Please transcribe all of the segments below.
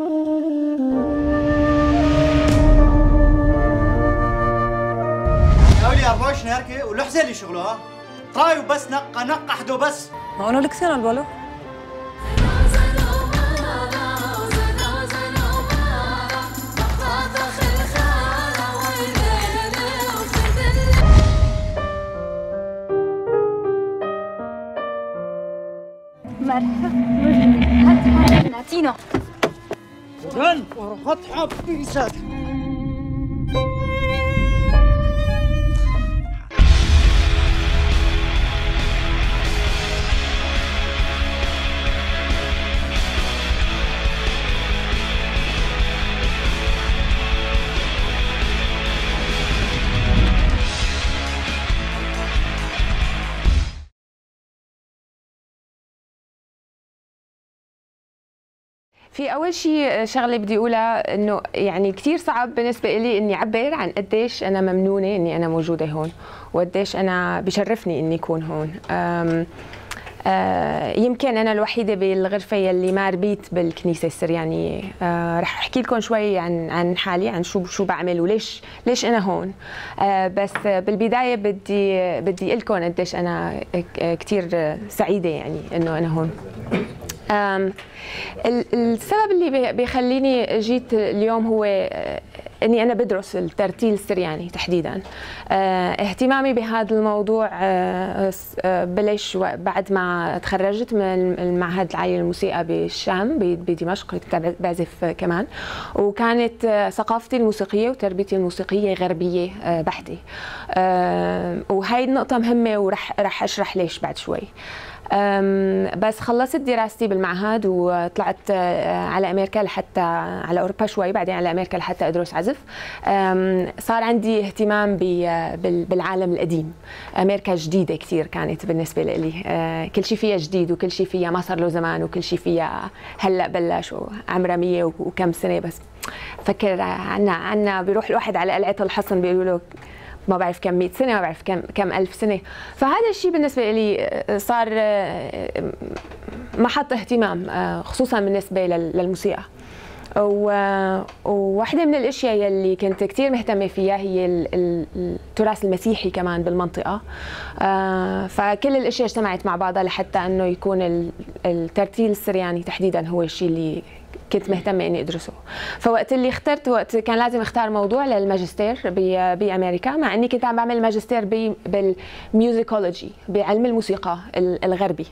يا ولي 24 هركه ولحظه اللي شغلها طرايو بس نقى نقى حدو بس. ما أنا لك سنه البولو مرحبا. نعطينو جن فتحه بيسات في أول شيء شغلة بدي أقولها إنه يعني كثير صعب بالنسبة لي إني أعبر عن قديش أنا ممنونة إني أنا موجودة هون وقديش أنا بشرفني إني أكون هون. آه يمكن أنا الوحيدة بالغرفة يلي ما ربيت بالكنيسة السريانيه آه رح أحكي لكم شوي عن عن حالي عن شو شو بعمل وليش ليش أنا هون. آه بس بالبداية بدي بدي أقول لكم قديش أنا كثير سعيدة يعني إنه أنا هون. السبب اللي بي- بيخليني جيت اليوم هو آه، إني أنا بدرس الترتيل السرياني تحديدا. آه، اهتمامي بهذا الموضوع آه، آه، بلش بعد ما تخرجت من المعهد العالي للموسيقى بالشام بدمشق كنت بعزف كمان. وكانت ثقافتي الموسيقية وتربيتي الموسيقية غربية بحته وهي النقطة مهمة ورح رح أشرح ليش بعد شوي. بس خلصت دراستي بالمعهد وطلعت آه، على أمريكا لحتى على أوروبا شوي بعدين على أمريكا لحتى أدرس عزف. صار عندي اهتمام بالعالم القديم. أمريكا جديدة كثير كانت بالنسبة لي آه، كل شيء فيها جديد وكل شيء فيها ما صار له زمان وكل شيء فيها هلأ بلش وعمرها 100 وكم سنة بس. فكر عنا عنا بيروح الواحد على قلعة الحصن بيقولوا له ما بعرف كم 100 سنة ما بعرف كم كم ألف سنة. فهذا الشيء بالنسبة لي صار آه، محط اهتمام آه، خصوصا بالنسبة لل- للموسيقى. وواحدة من الأشياء يلي كنت كتير مهتمة فيها هي ال- ال- التراث المسيحي كمان بالمنطقة. آه، فكل الأشياء اجتمعت مع بعضها لحتى أنه يكون ال- الترتيل السرياني تحديدا هو الشيء اللي كنت مهتمة إني أدرسه. فوقت اللي اخترت وقت كان لازم أختار موضوع للماجستير ب- بأمريكا مع إني كنت عم بعمل ماجستير بال musicology بعلم الموسيقى ال- الغربي.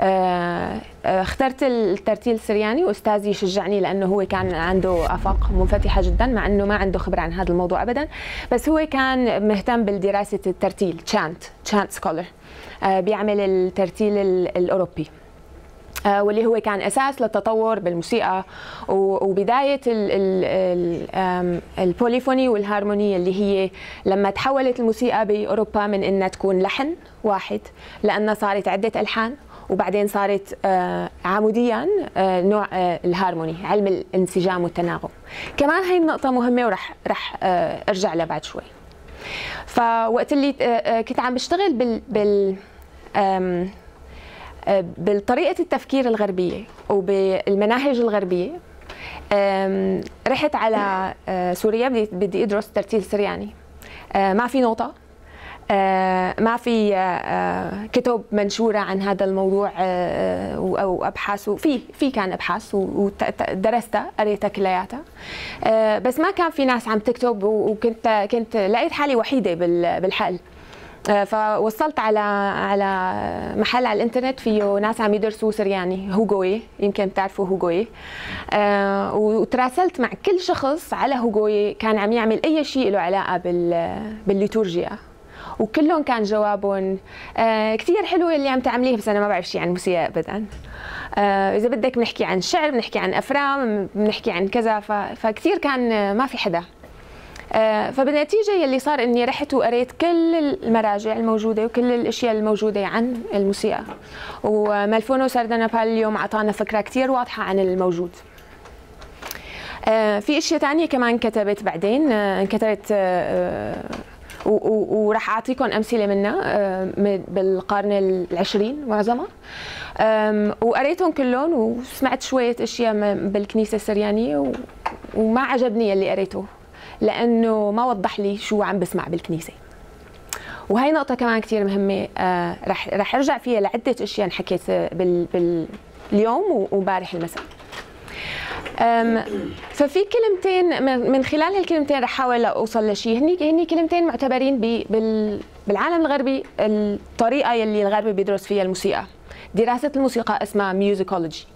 آه، آه، اخترت الترتيل السرياني وأستاذي شجعني لأنه هو كان عنده آفاق منفتحة جدا مع إنه ما عنده خبرة عن هذا الموضوع ابدا. بس هو كان مهتم بالدراسة الترتيل chant chant scholar بيعمل الترتيل ال- الأوروبي. واللي هو كان أساس للتطور بالموسيقى. وبداية ال polyphony وال harmony اللي هي لما تحولت الموسيقى بأوروبا من إنها تكون لحن واحد لأنها صارت عدة ألحان وبعدين صارت آه، عموديا آه، نوع آه، الهارموني علم الانسجام والتناغم. كمان هي النقطة مهمة ورح رح آه، أرجع لها بعد شوي. فوقت اللي آه، آه، كنت عم بشتغل بال بال آم، بالطريقة التفكير الغربية وبالمناهج الغربية أم، رحت على أه، سوريا بدي بدي أدرس ترتيل سرياني. أه، ما في نوطة. أه، ما في كتب منشورة عن هذا الموضوع أو أبحاث. وفي في كان أبحاث ودرستها قريتها كلياتها. بس ما كان في ناس عم تكتب وكنت كنت لقيت حالي وحيدة بال- بالحل آه، فوصلت على على محل على الإنترنت فيه ناس عم يدرسوا سرياني هوغوي يمكن بتعرفوا هوغوي آه، وتراسلت مع كل شخص على هوغوي كان عم يعمل أي شيء له علاقة بال بالليتورجيا. وكلهم كان جوابهم آه كثير حلو اللي عم تعمليه بس أنا ما بعرف شيء عن الموسيقى ابدا. آه إذا بدك بنحكي عن شعر بنحكي عن أفلام بنحكي عن كذا فكثير كان آه، ما في حدا. آه، فبالنتيجة يلي صار إني رحت وقريت كل المراجع الموجودة وكل الأشياء الموجودة عن الموسيقى. وملفونو سردنابال اليوم أعطانا فكرة كثير واضحة عن الموجود. آه، في أشياء تانية كمان كتبت بعدين آه، كتبت آه، وراح أعطيكم أمثلة منها بالقرن العشرين معظمها. وقريتهم كلهم وسمعت شوية أشياء بالكنيسة السريانية وما عجبني اللي قريته. لأنه ما وضح لي شو عم بسمع بالكنيسة. وهي نقطة كمان كثير مهمة آه، رح رح أرجع فيها لعدة أشياء انحكيت بال, بال اليوم ومبارح المساء. ففي كلمتين من خلال هالكلمتين رح أحاول أوصل لشيء هني هني كلمتين معتبرين بالعالم الغربي الطريقة يلي الغربي بيدرس فيها الموسيقى. دراسة الموسيقى اسمها ميوزيكولوجي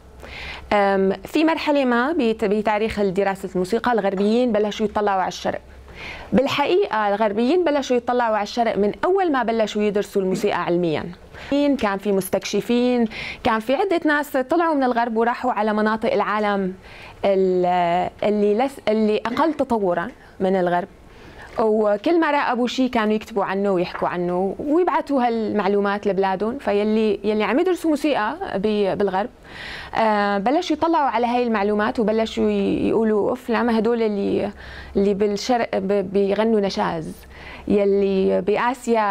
في مرحلة ما بتاريخ دراسة الموسيقى الغربيين بلشوا يطلعوا على الشرق. بالحقيقة الغربيين بلشوا يطلعوا على الشرق من أول ما بلشوا يدرسوا الموسيقى علميا. كان في مستكشفين كان في عدة ناس طلعوا من الغرب وراحوا على مناطق العالم اللي لس اللي أقل تطورا من الغرب. وكل ما راقبوا شيء كانوا يكتبوا عنه ويحكوا عنه ويبعثوا هالمعلومات لبلادهم فيلي يلي عم يدرسوا موسيقى بالغرب. آه بلشوا يطلعوا على هاي المعلومات وبلشوا يقولوا أوف لما هدول اللي اللي بالشرق بيغنوا نشاز. يلي باسيا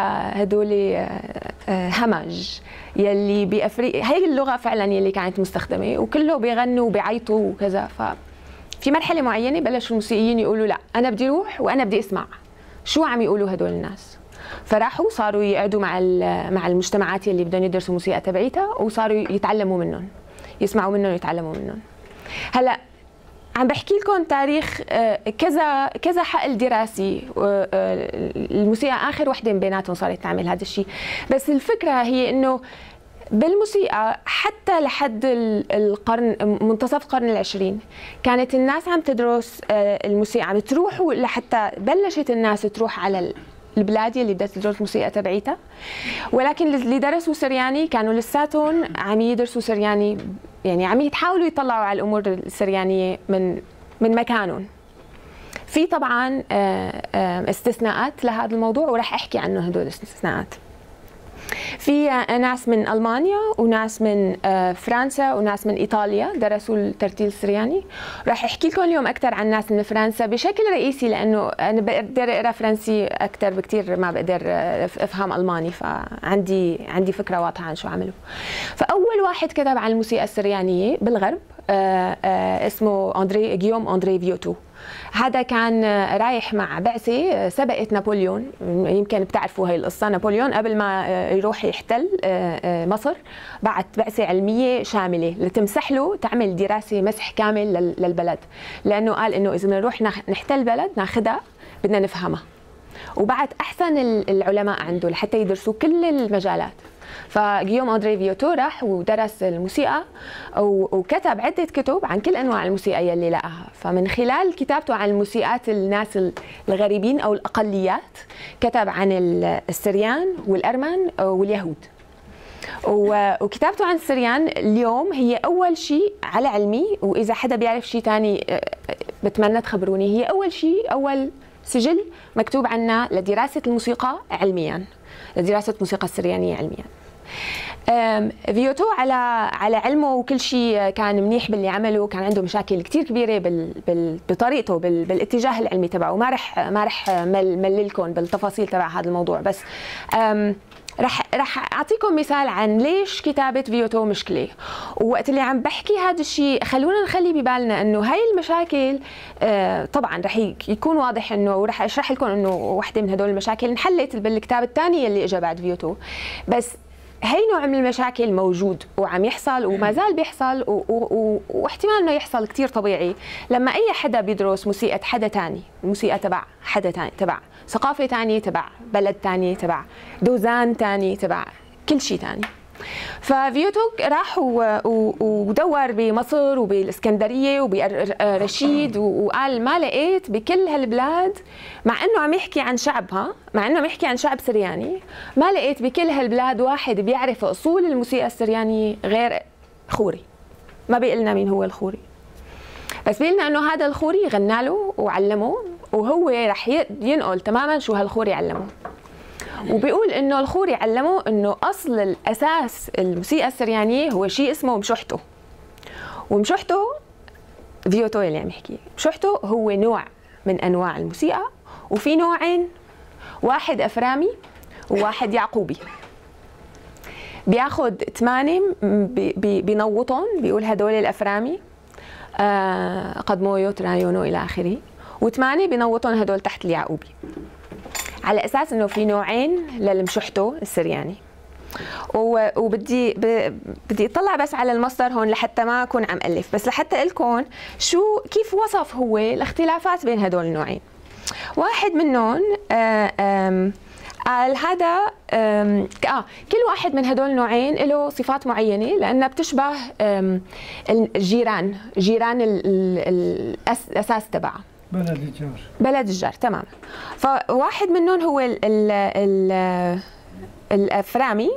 هدول آه، آه، همج. يلي بافريقيا هي اللغة فعلا يلي كانت مستخدمة وكله بيغنوا وبيعيطوا وكذا ف في مرحلة معينة بلشوا الموسيقيين يقولوا لا أنا بدي أروح وأنا بدي أسمع. شو عم يقولوا هدول الناس؟ فراحوا صاروا يقعدوا مع مع المجتمعات اللي بدهم يدرسوا الموسيقى تبعيتها وصاروا يتعلموا منهم يسمعوا منهم ويتعلموا منهم. هلأ عم بحكي لكم تاريخ آه، كذا كذا حقل دراسي آه، الموسيقى آخر وحدة من بيناتهم صارت تعمل هذا الشيء بس الفكرة هي إنه بالموسيقى حتى لحد القرن منتصف القرن العشرين كانت الناس عم تدرس آه، الموسيقى عم تروحوا لحتى بلشت الناس تروح على البلاد اللي بدها تدرس الموسيقى تبعيتها. ولكن اللي درسوا سرياني كانوا لساتهم عم يدرسوا سرياني يعني عم يتحاولوا يطلعوا على الأمور السريانية من من مكانهم. في طبعا آه، آه، استثناءات لهذا الموضوع وراح أحكي عنه هدول الاستثناءات. في ناس من ألمانيا وناس من آه، فرنسا وناس من إيطاليا. درسوا الترتيل السرياني راح احكي لكم اليوم أكثر عن ناس من فرنسا بشكل رئيسي لأنه أنا بقدر أقرأ فرنسي أكثر بكثير ما بقدر آه، أفهم ألماني فعندي عندي فكرة واضحة عن شو عملوا. فأول واحد كتب عن الموسيقى السريانية بالغرب آه، اسمه اندري جيوم أندري فيوتو. هذا كان رايح مع بعثة سبقت نابليون. يمكن بتعرفوا هاي القصة. نابليون قبل ما يروح يحتل مصر بعت بعثة علمية شاملة لتمسح له تعمل دراسة مسح كامل للبلد. لأنه قال إنه إذا نروح نحتل بلد ناخذها بدنا نفهمها. وبعت أحسن العلماء عنده لحتى يدرسوا كل المجالات. فجيوم أندري فيوتو راح ودرس الموسيقى وكتب عدة كتب عن كل أنواع الموسيقى يلي لقاها. فمن خلال كتابته عن الموسيقات الناس الغريبين أو الأقليات كتب عن السريان والأرمن واليهود. وكتابته عن السريان اليوم هي أول شيء على علمي وإذا حدا بيعرف شيء ثاني آه، بتمنى تخبروني. هي أول شيء أول سجل مكتوب عنا لدراسة الموسيقى علميا لدراسة الموسيقى السريانية علميا. فيوتو على على علمه وكل شيء كان منيح باللي عمله كان عنده مشاكل كثير كبيرة بال بال بطريقته بال بالاتجاه العلمي تبعه. ما رح ما رح مل مللكم بالتفاصيل تبع هذا الموضوع بس رح رح أعطيكم مثال عن ليش كتابة فيوتو مشكلة. ووقت اللي عم بحكي هذا الشيء خلونا نخلي ببالنا إنه هاي المشاكل آه، طبعا رح يكون واضح إنه ورح أشرح لكم إنه وحدة من هدول المشاكل انحلت بالكتاب الثاني اللي اجى بعد فيوتو. بس هي نوع من المشاكل موجود وعم يحصل وما زال بيحصل واحتمال إنه يحصل كثير طبيعي. لما أي حدا بيدرس موسيقى حدا ثاني الموسيقى تبع حدا ثاني تبع ثقافة ثانية تبع بلد ثاني تبع دوزان ثاني تبع كل شيء ثاني ففيوتوك راح ودور بمصر وبالإسكندرية وبرشيد وقال ما لقيت بكل هالبلاد مع إنه عم يحكي عن شعبها مع إنه عم يحكي عن شعب سرياني ما لقيت بكل هالبلاد واحد بيعرف أصول الموسيقى السريانيه غير خوري. ما بيقلنا مين هو الخوري. بس بيقلنا إنه هذا الخوري غنى له وعلمه وهو رح ينقل تماما شو هالخوري علمه. وبيقول إنه الخوري علمه إنه أصل الأساس الموسيقى السريانيه هو شيء اسمه مشوحته ومشوحته فيوتو اللي عم يحكي مشوحته هو نوع من أنواع الموسيقى وفي نوعين واحد أفرامي وواحد يعقوبي. بياخد ثمانية بي- بي- بينوطهم بيقول هدول الأفرامي آه قد مويوت رايونو إلى آخره وثمانية بينوطهم هدول تحت اليعقوبي. على أساس إنه في نوعين للمشحتو السرياني. وبدي بدي أطلع بس على المصدر هون لحتى ما أكون عم ألف. بس لحتى أقول لكم شو كيف وصف هو الاختلافات بين هدول النوعين. واحد منهم آه، قال هذا آه كل واحد من هدول النوعين له صفات معينة لأنها بتشبه الجيران جيران الأساس تبعها بلد الجار. بلد الجار تماما فواحد منهم هو ال ال ال الأفرامي.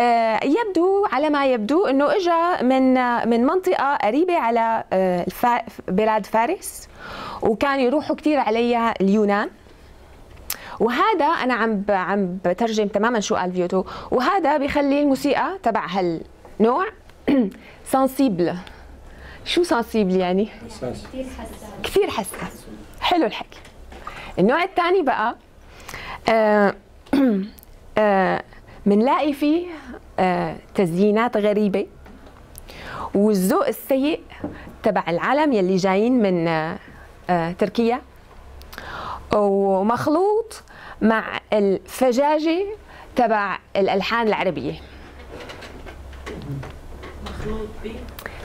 آه، يبدو على ما يبدو إنه اجى من من منطقة قريبة على آه، بلاد فارس وكان يروحوا كثير عليها اليونان. وهذا أنا عم عم بترجم تماما شو قال فيوتو. وهذا بيخلي الموسيقى تبع هالنوع سنسيبل شو سنسيبل يعني؟ كثير حساس حلو الحكي. النوع الثاني بقى آه آه منلاقي فيه آه تزيينات غريبة والذوق السيء تبع العالم يلي جايين من آه آه تركيا. ومخلوط مع الفجاجة تبع الألحان العربية.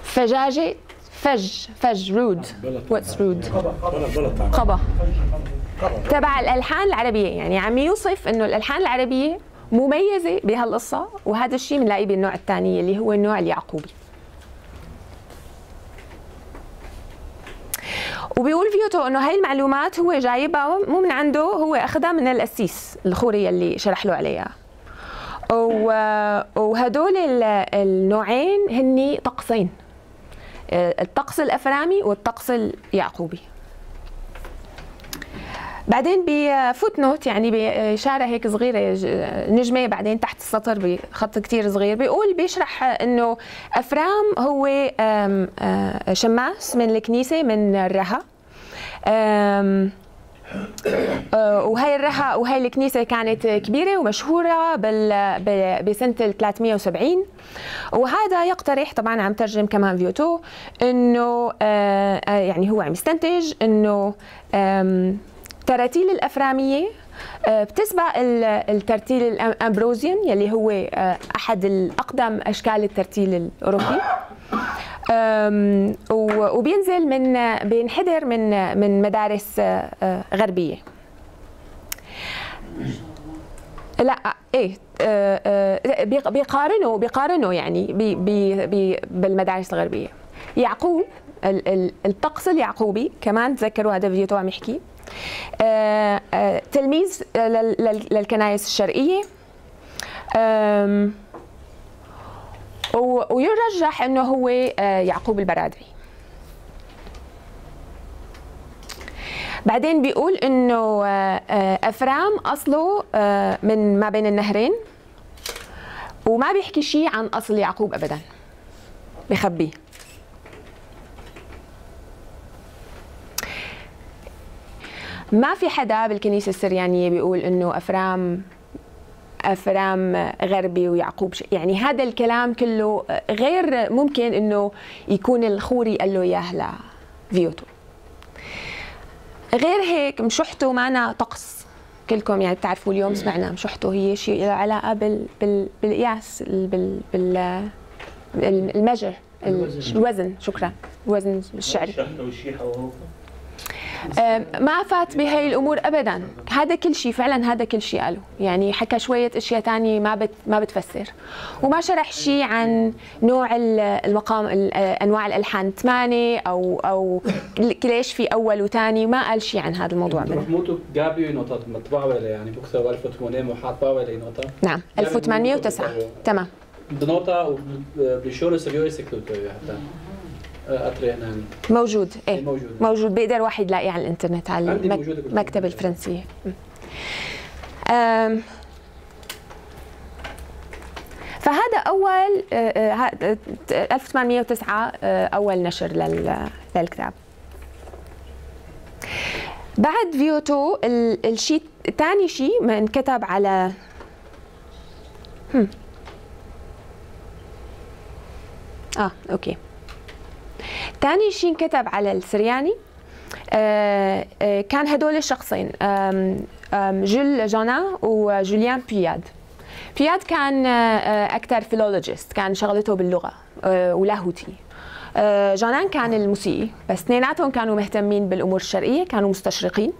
فجاجة فج فج rude. What's rude قبا. تبع الألحان العربية. يعني عم يوصف إنه الألحان العربية مميزة بهالقصة وهذا الشيء بنلاقيه بالنوع الثاني اللي هو النوع اليعقوبي. وبيقول فيوتو إنه هاي المعلومات هو جايبها مو من عنده هو أخذها من القسيس الخوري اللي شرح له عليها وهدول ال- النوعين هني طقسين. الطقس الأفرامي والطقس اليعقوبي. بعدين ب footnote يعني بإشارة هيك صغيرة نجمة بعدين تحت السطر بخط كتير صغير بيقول بيشرح إنه أفرام هو آه، شماس من الكنيسة من الرها. وهي الرها وهي الكنيسة كانت كبيرة ومشهورة بال بسنة ال 370 وهذا يقترح طبعا عم ترجم كمان فيوتو إنه آه، آه، يعني هو عم يستنتج إنه تراتيل الأفرامية بتسبق ال- الترتيل ال Ambrosian يلي هو آه، أحد الأقدم أشكال الترتيل الأوروبي. وبينزل من بينحدر من من مدارس آه، آه، غربية. لا إيه آه، آه، بيق- بيقارنوا بيقارنوا يعني بي بي بالمدارس الغربية. يعقوب ال- ال- الطقس اليعقوبي كمان تذكروا هذا فيديو عم يحكي آه، آه، تلميذ لل- لل- للكنائس الشرقية. ويرجح إنه هو آه، يعقوب البرادعي. بعدين بيقول إنه آه، آه، أفرام أصله آه، من ما بين النهرين وما بيحكي شيء عن أصل يعقوب ابدا. بخبيه. ما في حدا بالكنيسة السريانية بيقول إنه افرام أفرام غربي ويعقوب ش... يعني هذا الكلام كله غير ممكن إنه يكون الخوري قال له إياه لفيوتو غير هيك مشحته معنا طقس. كلكم يعني بتعرفوا اليوم سمعنا مشحته هي شيء له علاقة بال... بال... بالقياس ال- بال... بال... المجر الوزن. شكرا. الوزن الشعري الشحنة والشيحة وهو آه، ما فات بهي الأمور ابدا. هذا كل شيء فعلا هذا كل شيء قاله. يعني حكى شوية أشياء تانية ما بت ما بتفسر. وما شرح شيء عن نوع ال- المقام ال- أنواع الألحان ثمانيه أو أو ليش في أول وثاني. ما قال شيء عن هذا الموضوع منه محمود جاب ju något att مطبعة يعني بكثر 1800 محاطبة ولا نوتا نعم. 1809 تمام. بنوتا وبليشون سبيوري سكلوتو حتى. أترينا موجود إيه موجود. موجود بيقدر واحد يلاقيه على الإنترنت على. المكتبه الفرنسية. فهذا أول آه، آه، ها- آه، 1809 آه، أول نشر لل- للكتاب بعد فيوتو الشيء ثاني شيء ما انكتب على هم. آه okay ثاني شيء انكتب على السرياني آه آه كان هدول الشخصين جول جانا وجوليان بياد. بياد كان آه أكثر philologist كان شغلته باللغة ولاهوتي. جانان كان الموسيقي بس اثنيناتهم كانوا مهتمين بالأمور الشرقية كانوا مستشرقين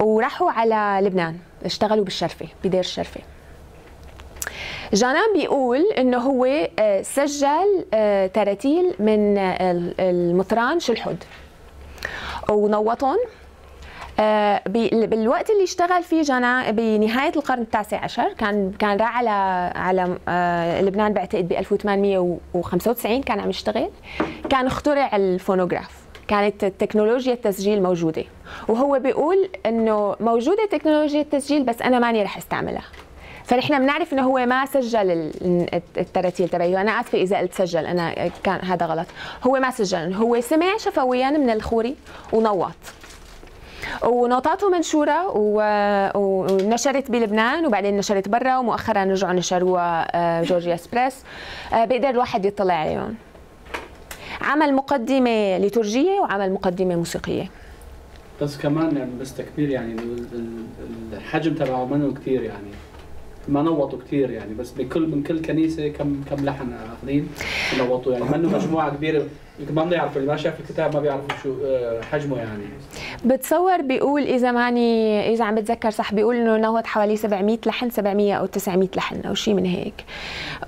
وراحوا على لبنان اشتغلوا بالشرفة بدير الشرفة. جانان بيقول إنه هو آه، سجل آه، تراتيل من آه، المطران شلحد ونوطهم بالوقت اللي اشتغل فيه جانا بنهاية القرن التاسع عشر كان كان راح على على لبنان بعتقد ب 1895 كان عم يشتغل. كان اخترع الفونوغراف. كانت تكنولوجيا التسجيل موجودة. وهو بيقول إنه موجودة تكنولوجيا التسجيل بس أنا ماني رح استعملها. فنحن بنعرف إنه هو ما سجل ال- التراتيل تبعي. وأنا آسفة إذا قلت سجل. أنا كان هذا غلط. هو ما سجل. هو سمع شفويا من الخوري ونوط. ونوطاته منشورة ونشرت بلبنان وبعدين نشرت برا ومؤخرا رجعوا نشروها آه، جورجيا اسبريس آه، بيقدر الواحد يطلع عليهم. عمل مقدمة ليتورجيه وعمل مقدمة موسيقية. بس كمان يعني بس تكبير يعني ال- ال- الحجم تبعه منه كثير يعني؟ ما نوطوا كثير يعني بس بكل من كل كنيسة كم كم لحن اخذين نوطوا يعني. منه مجموعة كبيرة ما بيعرف اللي ما شاف الكتاب ما بيعرفوا شو آه، حجمه يعني. بتصور بيقول إذا ماني إذا عم بتذكر صح بيقول إنه نوت حوالي 700 لحن 700 أو 900 لحن أو شيء من هيك.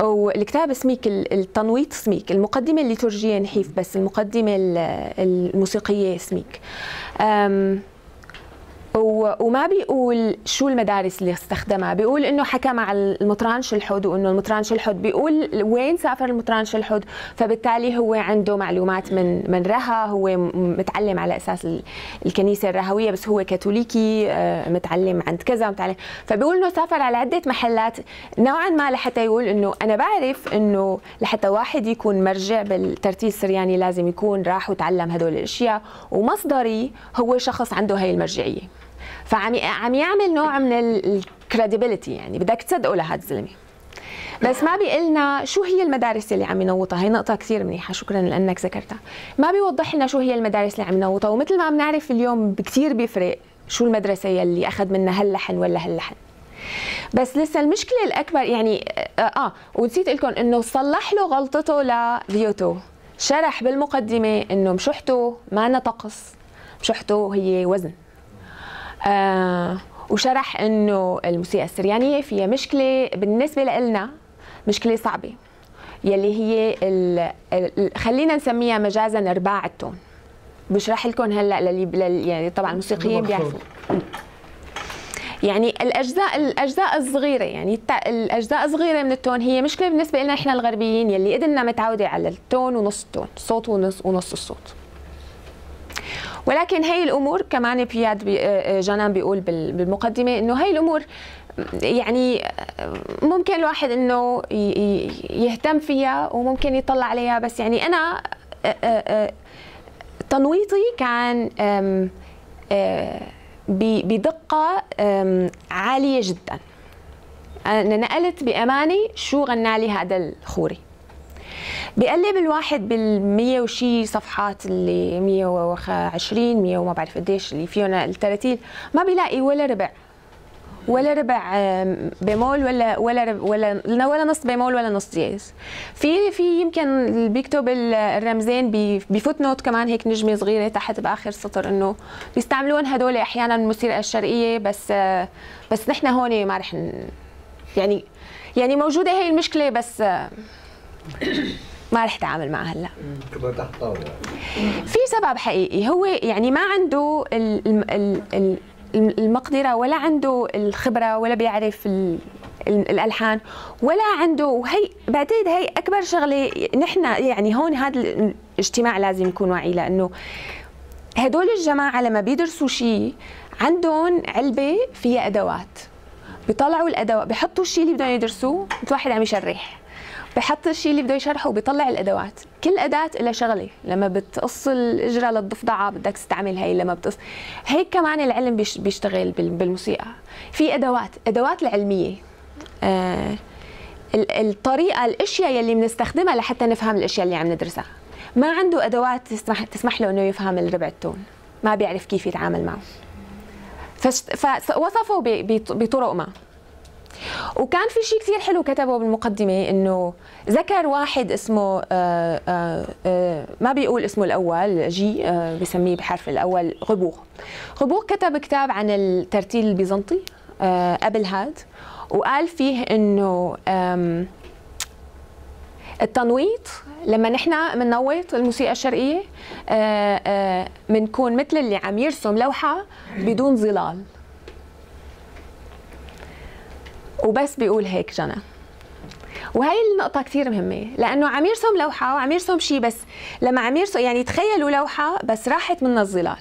والكتاب سميك ال- التنويط سميك المقدمة الليتورجية نحيف بس المقدمة ال- الموسيقية سميك وما بيقول شو المدارس اللي استخدمها. بيقول إنه حكى مع المطران شلحد وإنه المطران شلحد بيقول وين سافر المطران شلحد فبالتالي هو عنده معلومات من من رها هو متعلم على أساس ال- الكنيسة الرهوية بس هو كاثوليكي آه، متعلم عند كذا متعلم فبيقول إنه سافر على عدة محلات نوعا ما لحتى يقول إنه أنا بعرف إنه لحتى واحد يكون مرجع بالترتيب السرياني لازم يكون راح وتعلم هدول الأشياء ومصدري هو شخص عنده هاي المرجعية. فعم عم يعمل نوع من ال credibility يعني بدك تصدقه لهذا الزلمة. بس ما بيقلنا شو هي المدارس اللي عم ينوطها. هي نقطة كثير منيحة شكرا لأنك ذكرتها. ما بيوضح لنا شو هي المدارس اللي عم ينوطها. ومثل ما بنعرف اليوم كثير بيفرق شو المدرسة يلي أخذ منها هاللحن ولا هاللحن. بس لسه المشكلة الأكبر يعني آه, آه ونسيت لكم إنه صلح له غلطته لفيوتو شرح بالمقدمة إنه مشحته ما نطقس مشحته هي وزن. آه وشرح إنه الموسيقى السريانية فيها مشكلة بالنسبة لنا مشكلة صعبة يلي هي ال ال خلينا نسميها مجازا أرباع التون. بشرح لكم هلأ للي لل- يعني طبعا الموسيقيين بيعرفوا. يعني الاجزاء الأجزاء الصغيرة يعني الت- الأجزاء الصغيرة من التون هي مشكلة بالنسبة لنا إحنا الغربيين يلي قدرنا متعودة على التون ونص التون صوت ونص ونص الصوت. ولكن هي الأمور كمان بياد بي آه، جانان بيقول بال- بالمقدمة إنه هي الأمور يعني آه، ممكن الواحد إنه يهتم فيها وممكن يطلع عليها بس يعني أنا آه، آه، آه، تنويطي كان آه، بدقة عالية جدا. أنا نقلت بامانه شو غنى لي هذا الخوري. بقلب الواحد بالمية وشي صفحات اللي 120 100 وما بعرف قديش اللي فيهم التراتيل ما بيلاقي ولا ربع. ولا ربع بيمول ولا ولا رب ولا ولا نص بيمول ولا نص دياز في في يمكن اللي بيكتب ال- الرمزين ب footnote كمان هيك نجمة صغيرة تحت بآخر سطر إنه بيستعملون هدول أحيانا بالموسيقى الشرقية بس بس نحن هون ما رح يعني يعني موجودة هي المشكلة بس ما رح اتعامل معها هلا. في سبب حقيقي هو يعني ما عنده ال- ال- ال- ال- المقدرة ولا عنده الخبرة ولا بيعرف ال- ال- الألحان ولا عنده وهي بعتقد هي أكبر شغلة نحن يعني هون هذا الاجتماع لازم يكون واعي لأنه هدول الجماعة لما بيدرسوا شيء عندهم علبة فيها أدوات. بيطلعوا الأدوات بيحطوا الشيء اللي بدهم يدرسوه مثل واحد عم يشرح. بحط الشيء اللي بده يشرحه وبيطلع الأدوات. كل أداة لها شغلة. لما بتقص الإجرة للضفدعة بدك تستعمل هي لما بتقص. هيك كمان العلم بيش- بيشتغل بال- بالموسيقى. في أدوات أدوات العلمية. آه ال- الطريقة الأشياء يلي بنستخدمها لحتى نفهم الأشياء اللي عم ندرسها. ما عنده أدوات تسمح تسمح له إنه يفهم الربع التون. ما بيعرف كيف يتعامل معه. فوصفه بطرق ما. وكان في شيء كثير حلو كتبه بالمقدمة إنه ذكر واحد اسمه آه آه آه ما بيقول اسمه الأول جي بسميه بحرف الأول غبوغ غبوغ كتب كتاب عن الترتيل البيزنطي قبل هاد وقال فيه آم، التنويط لما نحن بننوط الموسيقى الشرقية آه، بنكون مثل اللي عم يرسم لوحة بدون ظلال. وبس بيقول هيك جنى. وهي النقطة كثير مهمة لأنه عم يرسم لوحة وعم يرسم شيء بس. لما عم يرسم يعني تخيلوا لوحة بس راحت منها الظلال.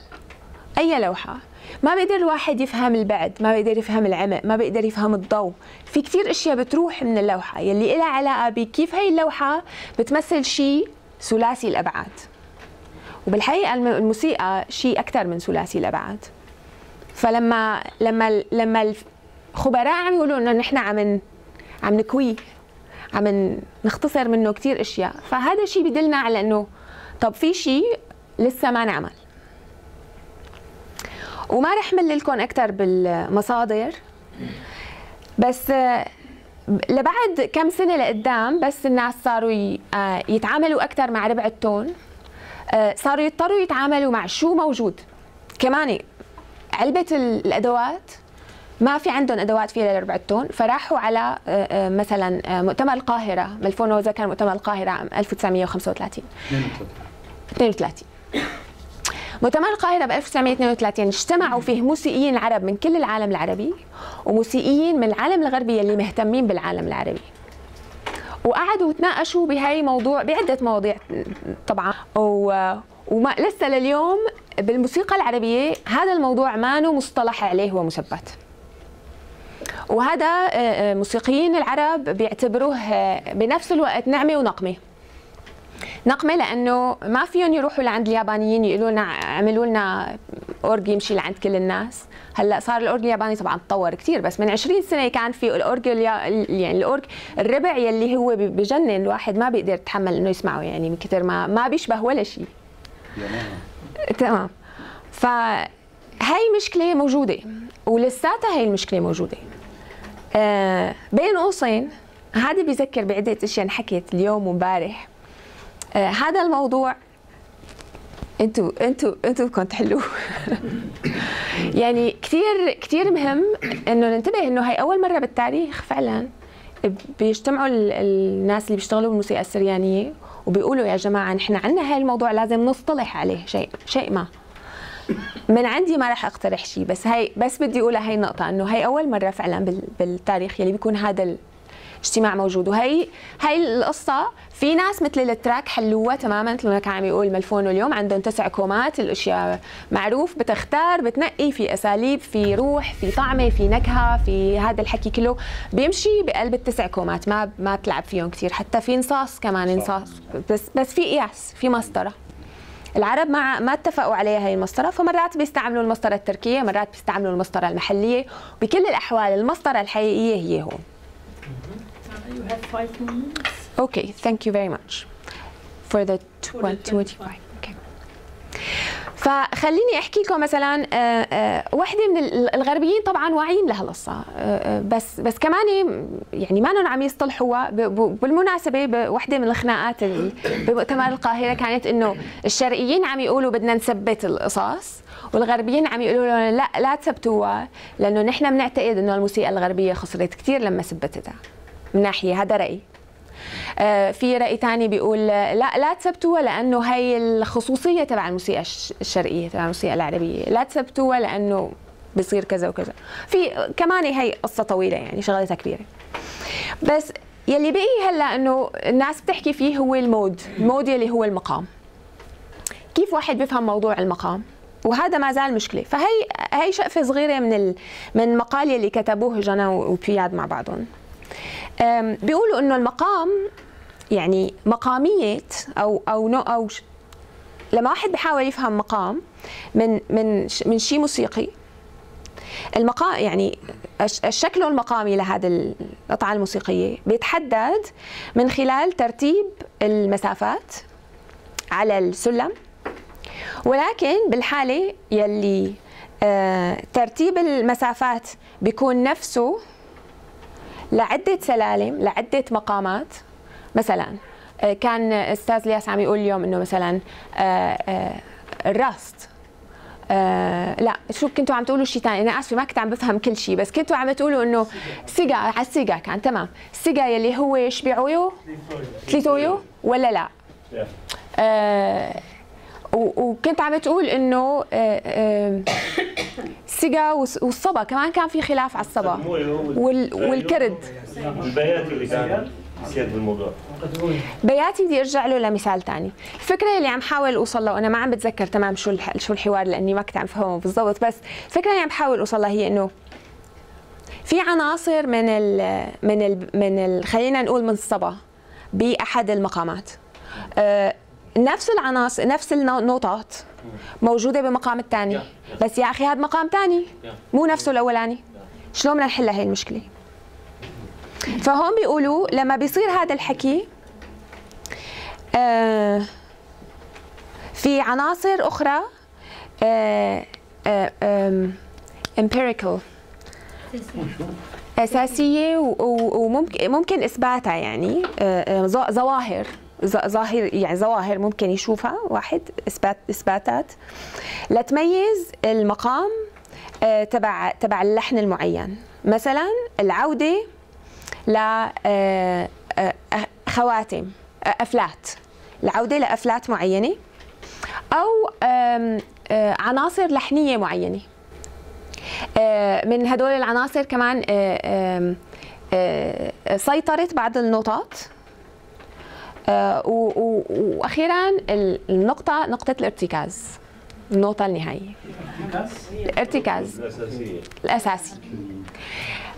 أي لوحة؟ ما بيقدر الواحد يفهم البعد ما بيقدر يفهم العمق ما بيقدر يفهم الضوء. في كثير أشياء بتروح من اللوحة يلي لها علاقة بكيف هي اللوحة بتمثل شيء ثلاثي الأبعاد. وبالحقيقة الم- الموسيقى شيء أكثر من ثلاثي الأبعاد. فلما لما لما الخبراء عم يقولوا إنه نحن عم عم نكويه عم نختصر منه كثير أشياء. فهذا الشيء بدلنا على إنه طب في شيء لسه ما نعمل. وما رح مل لكم أكثر بالمصادر بس لبعد كم سنة لقدام بس الناس صاروا آه، يتعاملوا أكثر مع ربع التون. آه، صاروا يضطروا يتعاملوا مع شو موجود. كمان علبة ال- الأدوات ما في عندهم أدوات فيها لربع التون فراحوا على آه، آه، مثلا آه، مؤتمر القاهرة ملفونو ذكر مؤتمر القاهرة عام 1935 32 مؤتمر القاهرة ب 1932 اجتمعوا فيه موسيقيين عرب من كل العالم العربي وموسيقيين من العالم الغربي اللي مهتمين بالعالم العربي. وقعدوا تناقشوا بهاي الموضوع بعدة مواضيع طبعا. و... وما لسه لليوم بالموسيقى العربية هذا الموضوع ما مصطلح عليه ومثبت وهذا آه، آه، موسيقيين العرب بيعتبروه آه، بنفس الوقت نعمة ونقمة. نقمة لأنه ما فيهم يروحوا لعند اليابانيين يقولوا لنا اعملوا لنا أورج يمشي لعند كل الناس. هلأ صار الأورج الياباني طبعا تطور كثير بس من 20 سنة كان في الأورج اليا- يعني الأورج الربع يلي هو بجنن الواحد ما بيقدر يتحمل إنه يسمعه يعني من كثر ما ما بيشبه ولا شيء تمام. فهي مشكلة موجودة ولساتها هي المشكلة موجودة. آه بين قوسين. هذا بيذكر بعدة أشياء انحكت اليوم وامبارح آه هذا الموضوع أنتوا أنتوا أنتوا بدكم تحلوه. يعني كثير كثير مهم إنه ننتبه إنه هي أول مرة بالتاريخ فعلا بيجتمعوا ال- الناس اللي بيشتغلوا بالموسيقى السريانية وبيقولوا يا جماعة نحن عندنا هاي الموضوع لازم نصطلح عليه شيء شيء ما. من عندي ما راح أقترح شيء بس هي بس بدي اقولها هي النقطة إنه هي أول مرة فعلا بال- بالتاريخ يلي بيكون هذا الاجتماع موجود. وهي هي القصة في ناس مثل التراك حلوها تماما مثل ما كان عم يقول ملفونو اليوم عندهم تسع كومات الأشياء معروف بتختار بتنقي في أساليب في روح في طعمة في نكهة في هذا الحكي كله. بيمشي بقلب التسع كومات ما ما بتلعب فيهم كثير حتى في نصاص كمان نصاص بس بس في قياس في مسطرة. العرب ما ما اتفقوا عليها هي المسطرة فمرات بيستعملوا المسطرة التركية مرات بيستعملوا المسطرة المحلية بكل الأحوال المسطرة الحقيقية هي هون You have five minutes. Okay, thank you very much for the 2025. فخليني أحكي لكم مثلا آه، آه، وحده من ال- الغربيين طبعا واعيين لهالقصه آه، بس بس كمان يعني ما عم يصطلحوها بالمناسبة وحده من الخناقات ال- بمؤتمر القاهرة كانت إنه الشرقيين عم يقولوا بدنا نثبت القصص والغربيين عم يقولوا لنا لا لا تثبتوها لأنه نحن بنعتقد إنه الموسيقى الغربية خسرت كثير لما ثبتتها. من ناحية هذا رأيي. في رأي تاني بيقول آه، لا لا تثبتوها لأنه هي الخصوصية تبع الموسيقى الش- الشرقية تبع الموسيقى العربية. لا تثبتوها لأنه بصير كذا وكذا. في كمان هي قصة طويلة يعني شغلتها كبيرة. بس يلي بقي هلأ إنه الناس بتحكي فيه هو ال mode ال mode يلي هو المقام. كيف واحد بيفهم موضوع المقام؟ وهذا ما زال مشكلة. فهي هي شقفة صغيرة من ال... من مقال يلي كتبوه جنى وبياد مع بعضهم. بيقولوا إنه المقام يعني مقامية أو أو نوع أو لما واحد بيحاول يفهم مقام من من من شيء موسيقي المقام يعني الش- الشكل المقامي لهذه القطعة الموسيقية بيتحدد من خلال ترتيب المسافات على السلم ولكن بالحالة يلي آه، ترتيب المسافات بيكون نفسه لعدة سلالم لعدة مقامات. مثلا آه، كان أستاذ الياس عم يقول اليوم إنه مثلا آه، آه، الراست آه لا شو كنتوا عم تقولوا شيء ثاني أنا آسفة ما كنت عم بفهم كل شيء بس كنتوا عم تقولوا إنه سيجا على السيجا كان تمام. السيجا يلي هو شبيعويو تليتويو ولا لا؟ آه وكنت عم تقول إنه آه، آه، والس- والصبا كمان كان في خلاف على الصبا. وال والكرد. البيات اللي كان نسيت بالموضوع. بياتي بدي ارجع له لمثال ثاني الفكرة اللي عم حاول أوصل له أنا ما عم بتذكر تمام شو شو الحوار لأني ما كنت عم فهمه بالضبط بس الفكرة اللي عم بحاول أوصل لها هي إنه في عناصر من ال من ال من ال خلينا نقول من الصبا بأحد المقامات. آه، نفس العناصر نفس النوتات موجودة بمقام الثاني. بس يا أخي هذا مقام ثاني. مو نفسه الأولاني. شلون بدنا نحل هاي المشكلة؟ فهون بيقولوا لما بيصير هذا الحكي آه، في عناصر أخرى آه، آه، empirical أساسية وممكن ممكن إثباتها يعني آه، ظواهر. ظاهر يعني ظواهر ممكن يشوفها. واحد اثبات إثباتات. لتميز المقام آه، تبع تبع اللحن المعين. مثلا العودة ل آه، آه، خواتم أفلات. العودة لأفلات معينة أو عناصر لحنية معينة. من هدول العناصر كمان سيطرة بعض و- وأخيرا ال- النقطة نقطة الارتكاز. النقطة النهائية. الارتكاز. الاساسي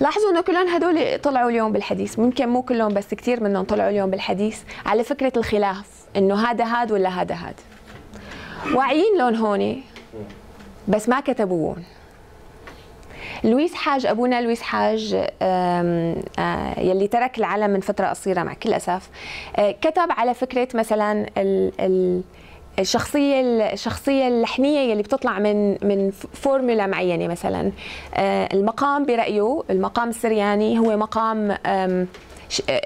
لاحظوا إنه كلهم هدول طلعوا اليوم بالحديث. ممكن مو كلهم بس كثير منهم طلعوا اليوم بالحديث على فكرة الخلاف إنه هذا هاد ولا هذا هاد. واعيين لون هون بس ما كتبوهم لويس حاج أبونا لويس حاج آه، يلي ترك العالم من فترة قصيرة مع كل أسف آه، كتب على فكرة مثلا ال ال الشخصية الشخصية اللحنية يلي بتطلع من من فورمولا معينة مثلا آه، المقام برأيه المقام السرياني هو مقام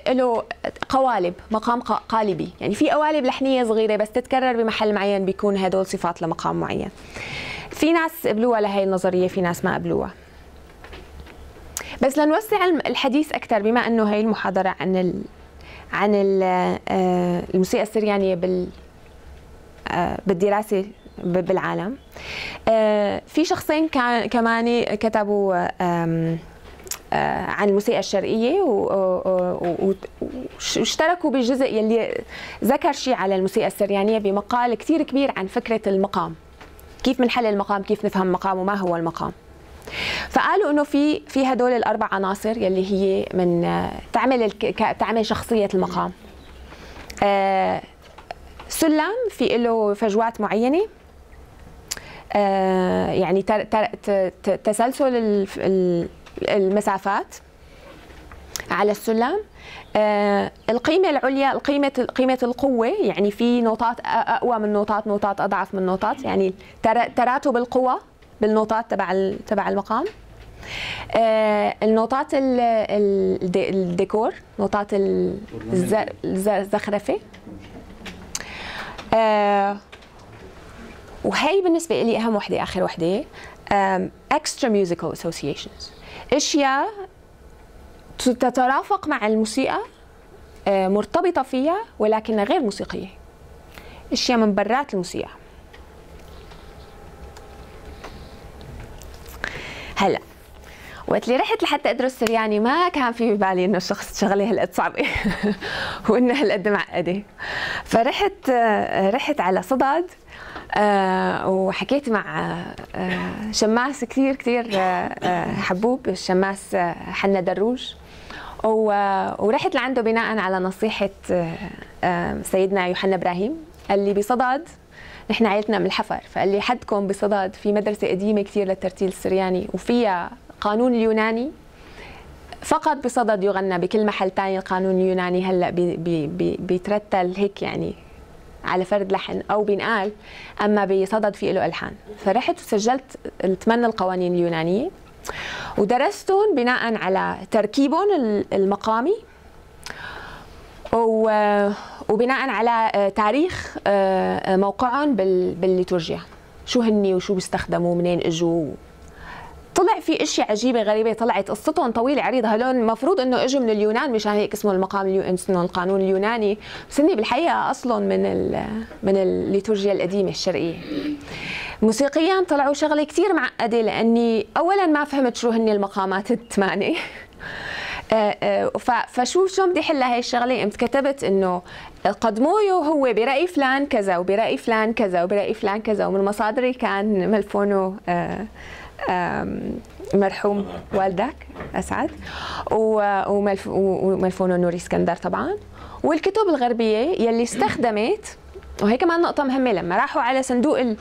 له قوالب مقام قالبي يعني في قوالب لحنية صغيرة بس تتكرر بمحل معين بيكون هدول صفات لمقام معين. في ناس قبلوها لهي النظرية في ناس ما قبلوها. بس لنوسع الحديث أكثر بما أنه هي المحاضرة عن ال عن ال آه، الموسيقى السريانية بال آه، بالدراسة بالعالم. آه، في شخصين كمان كتبوا عن الموسيقى الشرقية واشتركوا بجزء يلي ذكر شيء على الموسيقى السريانية بمقال كتير كبير عن فكرة المقام. كيف بنحل المقام كيف نفهم المقام وما هو المقام. فقالوا إنه في في هدول الأربع عناصر يلي هي من آه، تعمل تعمل شخصية المقام. آه، سلم في له فجوات معينة. آه، يعني تسلسل المسافات على السلم. القيمة العليا القيمة قيمة القوة يعني في نوتات أ- أقوى من نوتات نوتات أضعف من نوتات. يعني تر- تراتب القوى بالنوتات تبع تبع المقام. آه، النوتات ال- ال- الدي- الديكور نوتات ال- الز- الز- الزخرفة. آه، وهي بالنسبة لي وحدة آخر وحدة. um, extra musical associations. أشياء تترافق مع الموسيقى آه، مرتبطة فيها ولكنها غير موسيقية. أشياء من برات الموسيقى. هلا. وقت اللي رحت لحتى أدرس سرياني ما كان في ببالي إنه الشخص شغله هالقد صعبه وانها هالقد معقده فرحت رحت على صدد آه، وحكيت مع آه، شماس كثير كثير آه، حبوب الشماس حنا دروج. ورحت لعنده بناء على نصيحة سيدنا يوحنا إبراهيم. قال لي بصدد نحن عائلتنا من الحفر. فقال لي حدكم بصدد في مدرسة قديمة كثير للترتيل السرياني وفيها قانون اليوناني فقط بصدد يغنى بكل محل تاني القانون اليوناني هلأ بي بي بي بيترتل هيك يعني على فرد لحن أو بينقال أما بصدد في له ألحان. فرحت وسجلت الثمان القوانين اليونانية ودرستهم بناء على تركيبهم ال- المقامي وبناء على آه، تاريخ آه، موقعهم بال- بالليتورجيا. شو هني وشو بيستخدموا منين إجوا؟ طلع في إشياء عجيبة غريبة طلعت. قصتهم طويلة عريضة. هلون المفروض إنه إجوا من اليونان مشان هيك اسمه المقام. اسمه القانون اليوناني. بس هني بالحقيقة اصلهم من ال... من الليتورجيا القديمة الشرقية. موسيقيا طلعوا شغلة كثير معقدة لأني اولا ما فهمت شو هن المقامات الثمانية. آه، آه، فشو شو بدي حلها هاي الشغلة؟ قمت كتبت إنه قدمويو هو برأي فلان كذا وبرأي فلان كذا وبرأي فلان كذا ومن مصادري كان ملفونه آه، مرحوم والدك أسعد وملفونه نوري اسكندر طبعا. والكتب الغربية يلي استخدمت وهي كمان نقطة مهمة لما راحوا على صندوق ال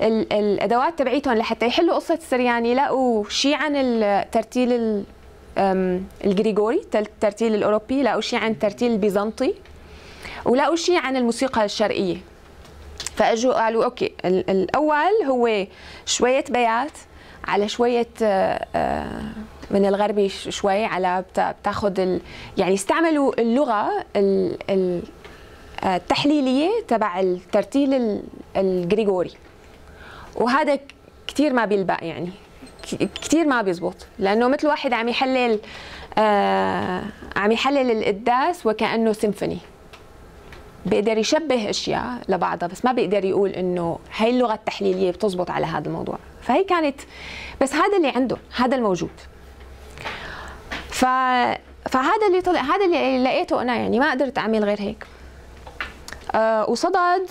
ال الأدوات تبعيتهم لحتى يحلوا قصة السرياني لقوا شيء عن الترتيل الجريجوري الترتيل الأوروبي لقوا شيء عن الترتيل البيزنطي ولقوا شيء عن الموسيقى الشرقية. فاجوا قالوا okay ال- الأول هو شوية بيات على شوية آه، آه، من الغربي شوي على بتا- بتاخذ ال... يعني استعملوا اللغة ال... ال... آه، التحليلية تبع الترتيل ال- الجريجوري. وهذا ك- كتير ما بيلبق يعني. كتير ما بيزبط لأنه مثل واحد عم يحلل آه عم يحلل القداس وكأنه سيمفوني بيقدر يشبه أشياء لبعضها بس ما بيقدر يقول إنه هاي اللغة التحليلية بتزبط على هذا الموضوع. فهي كانت بس هذا اللي عنده هذا الموجود. ف فهذا اللي طلع هذا اللي لقيته أنا يعني ما قدرت أعمل غير هيك. آه وصدد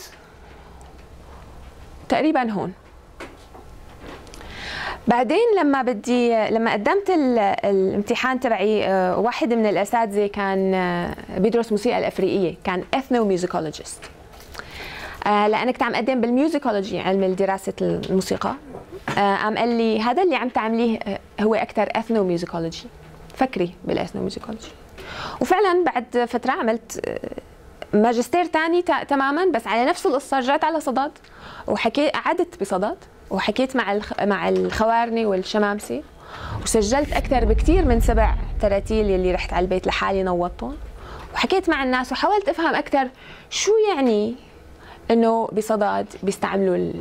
تقريبا هون. بعدين لما بدي لما قدمت ال- الامتحان تبعي آه، واحد من الأساتذة كان آه، بيدرس موسيقى الإفريقية كان ethnomusicologist لانك كنت عم أقدم بال musicology علم دراسة الموسيقى. آه، قام قال لي هذا اللي عم تعمليه آه، هو أكثر ethnomusicology فكري بال ethnomusicology وفعلا بعد فترة عملت آه، ماجستير تاني تا- تماما بس على نفس القصة رجعت على صدد وحكيت قعدت بصدد وحكيت مع. مع الخوارني والشمامسي وسجلت أكثر بكثير من سبع تراتيل يلي رحت على البيت لحالي نوضتهم. وحكيت مع الناس وحاولت أفهم أكثر شو يعني إنه بصدد بيستعملوا ال...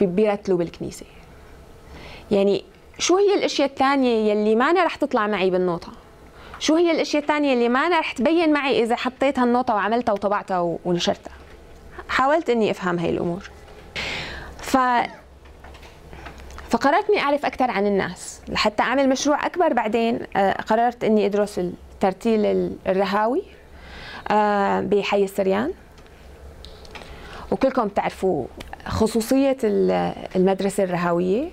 بي- بيرتلوا بالكنيسة. يعني شو هي الأشياء الثانية يلي ما أنا رح تطلع معي بالنوطه شو هي الأشياء الثانية اللي ما أنا رح تبين معي إذا حطيت هالنوطه وعملتها وطبعتها ونشرتها؟ حاولت إني أفهم هاي الأمور. ف فقررت اني أعرف أكثر عن الناس لحتى أعمل مشروع أكبر بعدين آه، قررت إني أدرس الترتيل ال- الرهاوي آه، بحي السريان. وكلكم بتعرفوا خصوصية ال- المدرسة الرهاوية.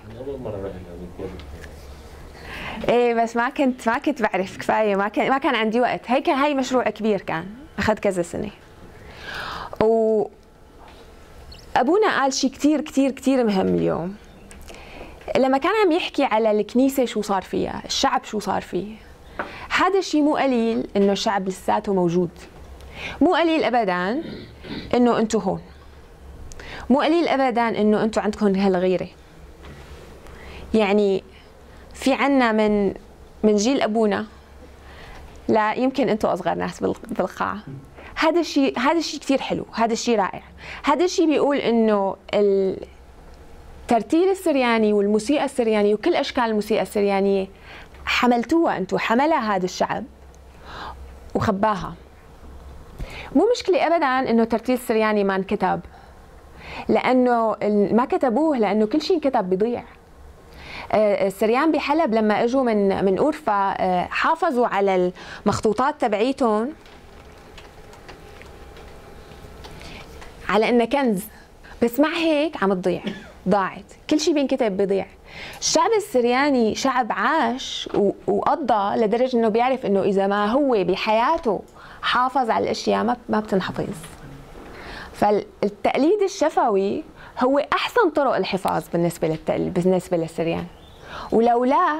إيه بس ما كنت ما كنت بعرف كفاية ما كان ما كان عندي وقت. هيك هاي مشروع كبير كان اخذ كذا سنة. و أبونا قال شيء كثير كثير كثير مهم اليوم. لما كان عم يحكي على الكنيسة شو صار فيها الشعب شو صار فيه؟ هذا الشيء مو قليل إنه الشعب لساته موجود. مو قليل ابدا إنه أنتم هون. مو قليل ابدا إنه أنتم عندكم هالغيرة. يعني في عنا من من جيل أبونا لا يمكن أنتم أصغر ناس بال- بالقاعة. هذا الشيء هذا الشيء كثير حلو هذا الشيء رائع. هذا الشيء بيقول إنه الترتيل السرياني والموسيقى السريانية وكل أشكال الموسيقى السريانية حملتوها أنتم حملها هذا الشعب وخباها. مو مشكلة ابدا إنه ترتيل السرياني ما انكتب لأنه ما كتبوه لأنه كل شيء انكتب بيضيع آه، السريان بحلب لما إجوا من من أورفا آه، حافظوا على المخطوطات تبعيتهم على انها كنز. بس مع هيك عم تضيع. ضاعت. كل شيء بينكتب بيضيع. الشعب السرياني شعب عاش وقضى لدرجة إنه بيعرف إنه إذا ما هو بحياته حافظ على الأشياء ما ما بتنحفظ. فالتقليد الشفوي هو أحسن طرق الحفاظ بالنسبة للتقليد بالنسبة للسريان. ولولاه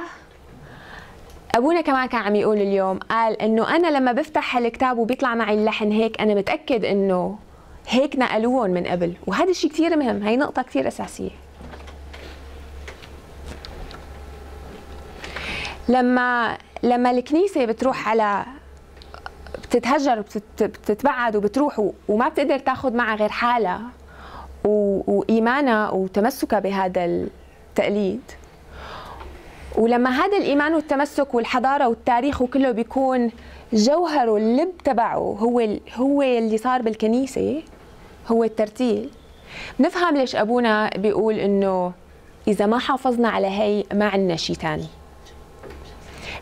أبونا كمان كان عم يقول اليوم قال إنه أنا لما بفتح هالكتاب وبيطلع معي اللحن هيك أنا متأكد إنه هيك نقلوهم من قبل. وهذا الشيء كثير مهم. هي نقطة كثير أساسية. لما لما الكنيسة بتروح على بتتهجر وبتتبعد وبتروح وما بتقدر تاخذ معها غير حالها وإيمانها وتمسكها بهذا التقليد. ولما هذا الإيمان والتمسك والحضارة والتاريخ وكله بيكون جوهره اللب تبعه هو هو اللي صار بالكنيسة هو الترتيل. نفهم ليش أبونا بيقول إنه إذا ما حافظنا على هي ما عندنا شيء ثاني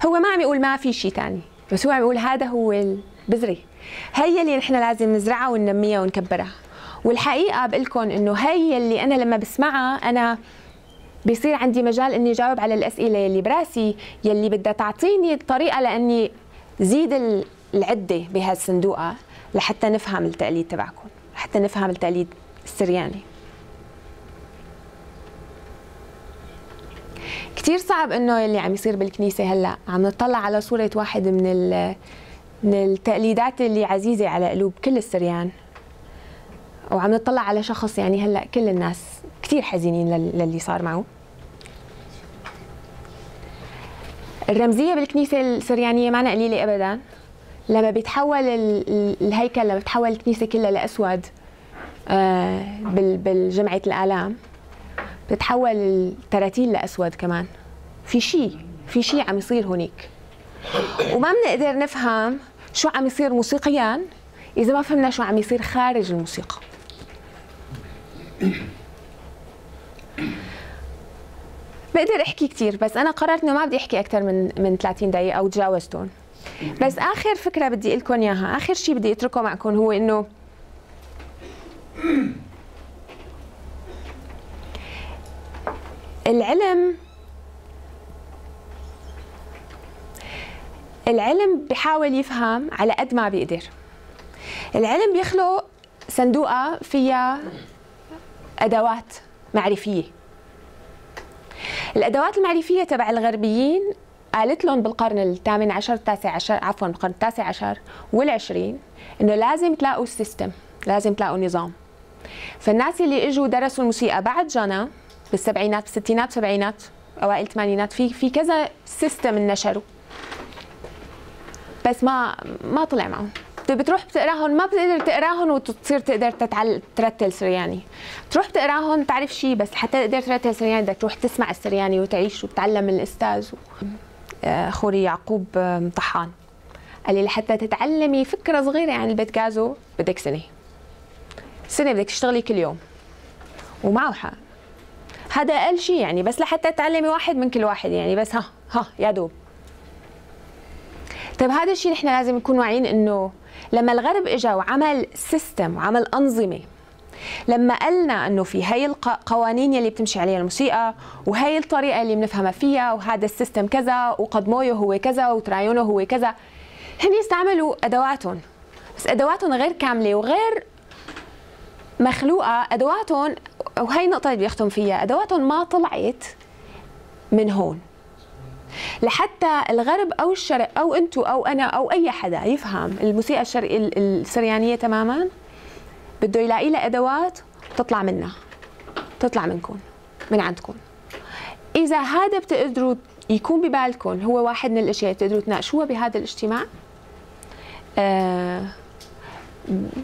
هو ما عم يقول ما في شيء ثاني بس هو عم يقول هذا هو البذرة. هي اللي نحن لازم نزرعها وننميها ونكبرها. والحقيقة بقول لكم إنه هي اللي أنا لما بسمعها أنا بيصير عندي مجال إني جاوب على الأسئلة اللي براسي يلي بدها تعطيني الطريقة لأني زيد ال- العدة بهالصندوقة لحتى نفهم التقليد تبعكم لحتى نفهم التقليد السرياني كتير صعب إنه اللي عم يصير بالكنيسة هلأ. عم نطلع على صورة واحد من ال من التقليدات اللي عزيزة على قلوب كل السريان. وعم نطلع على شخص يعني هلأ كل الناس كثير حزينين لل- للي صار معه. الرمزية بالكنيسة السريانية ما قليلة ابدا. لما بيتحول ال- ال- الهيكل لما بتحول الكنيسة كلها لأسود آه، بال- بالجمعه الآلام بتتحول التراتيل لأسود كمان. في شيء في شيء عم يصير هونيك. وما بنقدر نفهم شو عم يصير موسيقيا إذا ما فهمنا شو عم يصير خارج الموسيقى. بقدر أحكي كثير بس أنا قررت إنه ما بدي أحكي أكثر من من 30 دقيقة أو تجاوزتهم. بس آخر فكرة بدي أقول لكم إياها. آخر شيء بدي أتركه معكم هو إنه العلم العلم بحاول يفهم على قد ما بيقدر. العلم بيخلق صندوقة فيها أدوات معرفية. الأدوات المعرفية تبع الغربيين قالت لهم بالقرن الثامن عشر التاسع عشر عفوا بالقرن التاسع عشر والعشرين إنه لازم تلاقوا system لازم تلاقوا نظام. فالناس اللي إجوا درسوا الموسيقى بعد جانا بالسبعينات بالستينات بالسبعينات أوائل الثمانينات في في كذا system نشروا. بس ما ما طلع معهم. بت- بتروح بتقراهم ما بتقدر تقراهم وتصير تقدر تتعل... ترتل سرياني. تروح بتقراهم تعرف شيء بس حتى تقدر ترتل سرياني بدك تروح تسمع السرياني وتعيش وتتعلم من الأستاذ و... خوري يعقوب آه، مطحان. قال لي لحتى تتعلمي فكرة صغيرة عن البيت جازو بدك سنة. سنة بدك تشتغلي كل يوم. ومعه حق هذا أقل شيء يعني بس لحتى تعلمي واحد من كل واحد يعني بس ها ها يا دوب. طيب هذا الشيء نحن لازم نكون واعيين إنه لما الغرب اجى وعمل system وعمل أنظمة لما قلنا إنه في هي القوانين يلي بتمشي عليها الموسيقى وهي الطريقة اللي بنفهمها فيها وهذا ال system كذا وقدمويو هو كذا وترايونو هو كذا هن يستعملوا أدواتهم. بس أدواتهم غير كاملة وغير مخلوقة. أدواتهم وهي النقطة اللي بدي اختم فيها أدواتهم ما طلعت من هون. لحتى الغرب أو الشرق أو أنتم أو أنا أو أي حدا يفهم الموسيقى الشرقية ال- السريانية تماما بده يلاقي لها أدوات تطلع منها تطلع منكم من عندكم. إذا هذا بتقدروا يكون ببالكم هو واحد من الأشياء بتقدروا تناقشوها بهذا الاجتماع. آه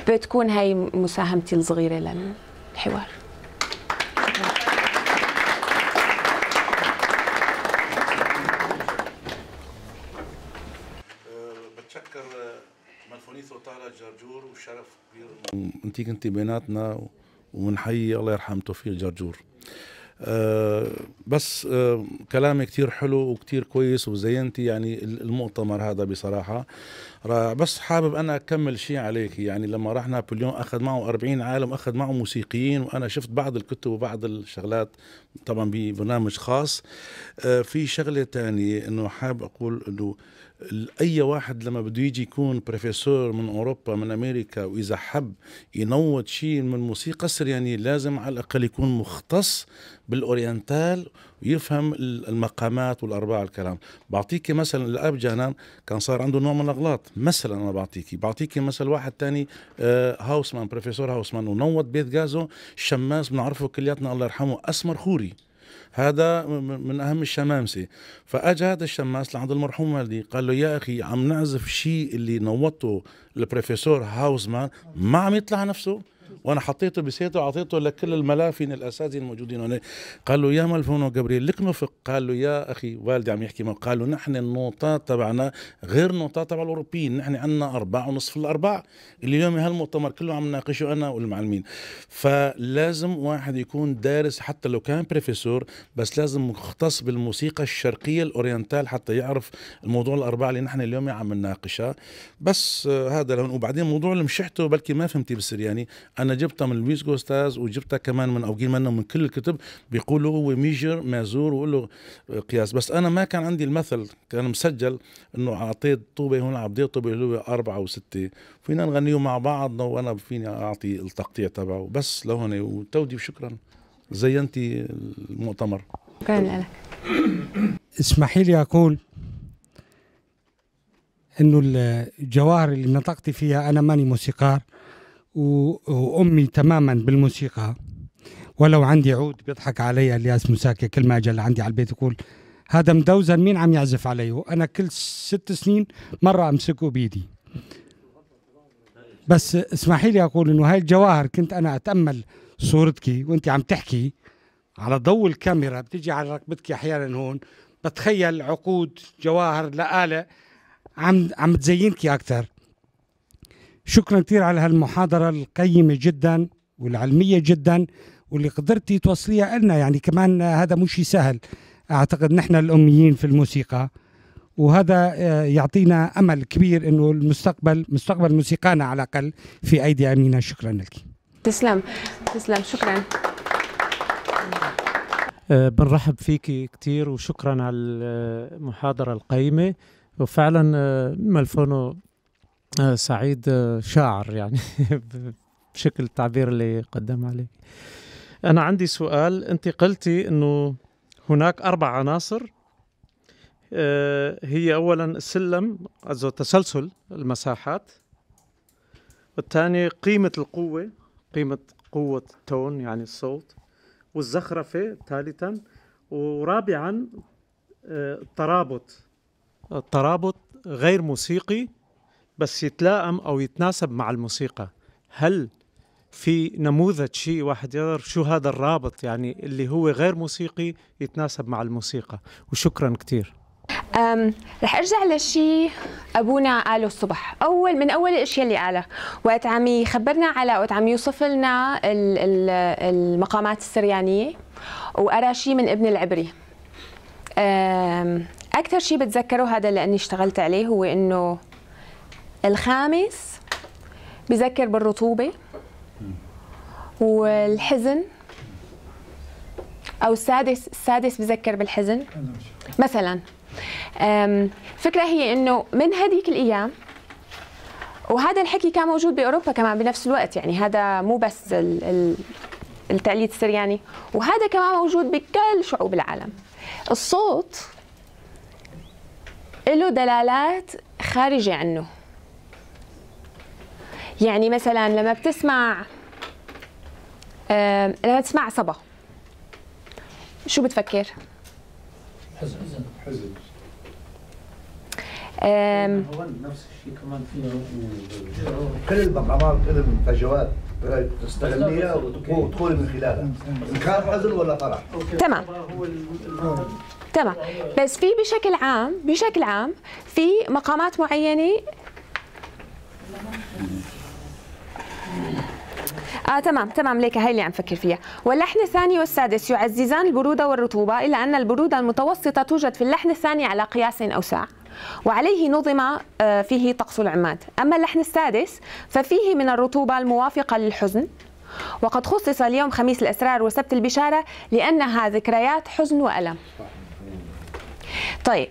بتكون هاي مساهمتي الصغيرة للحوار. انت كنت بيناتنا ومنحيي الله يرحم توفيق جرجور. أه بس أه كلامي كتير حلو وكتير كويس وزينتي يعني المؤتمر هذا بصراحة. بس حابب أنا أكمل شيء عليك. يعني لما راح نابليون أخذ معه 40 عالم أخذ معه موسيقيين وأنا شفت بعض الكتب وبعض الشغلات طبعا ببرنامج خاص. آه، في شغلة تانية إنه حاب أقول إنه أي واحد لما بده يجي يكون بروفيسور من أوروبا من أمريكا وإذا حب ينوض شيء من الموسيقى السريانيه لازم على الأقل يكون مختص بالأورينتال ويفهم المقامات والأرباع الكلام. بعطيك مثلا الأب جانان كان صار عنده نوع من الأغلاط. مثلا أنا بعطيكي بعطيكي مثل واحد تاني آه، هاوسمان بروفيسور هاوسمان ونوض بيت غازو شماس بنعرفه كلياتنا الله يرحمه أسمر خوري. هذا من أهم الشمامسه فاجى هذا الشماس لعند المرحوم والدي قال له يا أخي عم نعزف شيء اللي نوضته البروفيسور هاوزمان ما عم يطلع نفسه؟ وأنا حطيته بسيته وعطيته لكل الملافن الاساتذه الموجودين هنا. قال له يا ملفونو جبريل لك نفق. قال له يا أخي والدي عم يحكي معه. قال له نحن النوطات تبعنا غير النوطات تبع الأوروبيين. نحن عندنا ارباع ونصف الأرباع. اللي اليوم هالمؤتمر كله عم نناقشه أنا والمعلمين. فلازم واحد يكون دارس حتى لو كان بروفيسور بس لازم مختص بالموسيقى الشرقية الأورينتال حتى يعرف الموضوع الأربعة اللي نحن اليوم عم نناقشها بس آه، هذا لهون. وبعدين موضوع المشحته بلكي ما فهمتي بالسرياني أنا جبتها من لويس جوستاز وجبتها كمان من اوجين منه من كل الكتب بيقولوا هو ميجر مازور وقول له قياس. بس أنا ما كان عندي المثل كان مسجل إنه أعطيت طوبة هون عبدية طوبة اللي هو أربعة وستة. فينا نغنيه مع بعض وأنا فيني أعطي التقطيع تبعه. بس لهون وتودي وشكرا. زينتي المؤتمر. شكرا لك. اسمحي لي أقول إنه الجواهر اللي نطقت فيها أنا ماني موسيقار. وأمي تماما بالموسيقى. ولو عندي عود بيضحك علي الياس مساكي كل ما أجي عندي على البيت يقول هذا مدوزن مين عم يعزف عليه وأنا كل ست سنين مرة أمسكه بإيدي. بس اسمحي لي أقول إنه هاي الجواهر كنت أنا أتأمل صورتك وأنت عم تحكي على ضوء الكاميرا بتيجي على ركبتك أحيانا هون بتخيل عقود جواهر لآلة عم عم تزينك أكثر. شكرا كثير على هالمحاضرة القيمة جدا والعلمية جدا واللي قدرتي توصليها لنا يعني كمان هذا مش سهل. أعتقد نحن الأميين في الموسيقى وهذا آه، يعطينا أمل كبير إنه المستقبل مستقبل موسيقانا على الأقل في أيدي أمينة. شكرا لك. تسلم. تسلم. شكرا. آه، بنرحب فيك كثير وشكرا على المحاضرة القيمة. وفعلا آه، ملفونو سعيد آه، شاعر يعني بشكل التعبير اللي قدم عليه. أنا عندي سؤال. أنت قلتي أنه هناك أربع عناصر آه، هي أولا السلم تسلسل المساحات والثاني قيمة القوة قيمة قوة التون يعني الصوت والزخرفة ثالثا ورابعا الترابط. الترابط غير موسيقي بس يتلائم أو يتناسب مع الموسيقى. هل في نموذج شيء واحد يقدر شو هذا الرابط يعني اللي هو غير موسيقي يتناسب مع الموسيقى؟ وشكرا كثير رح أرجع لشيء أبونا قاله الصبح. اول من أول الأشياء اللي قالها وقت عم يخبرنا على وقت عم يوصف لنا المقامات السريانية وقرأ شيء من ابن العبري. أكثر شيء بتذكره هذا لاني اشتغلت عليه هو إنه الخامس بذكر بالرطوبة والحزن. أو السادس السادس بذكر بالحزن. مثلا فكرة هي إنه من هذيك الأيام وهذا الحكي كان موجود بأوروبا كمان بنفس الوقت يعني هذا مو بس التقليد السرياني وهذا كمان موجود بكل شعوب العالم. الصوت له دلالات خارجة عنه. يعني مثلا لما بتسمع لما تسمع صبا شو بتفكر؟ حزن حزن نفس الشيء كمان كل المقامات لهم فجوات تستغليها وتدخلي من خلالها. ان كان حزن ولا فرح؟ تمام. تمام. بس في بشكل عام بشكل عام في مقامات معينة آه تمام تمام ليك هاي اللي عم فكر فيها. واللحن الثاني والسادس يعززان البرودة والرطوبة إلا أن البرودة المتوسطة توجد في اللحن الثاني على قياس أوسع وعليه نظم آه، فيه طقس العماد. أما اللحن السادس ففيه من الرطوبة الموافقة للحزن وقد خصص اليوم خميس الأسرار وسبت البشارة لأنها ذكريات حزن وألم. طيب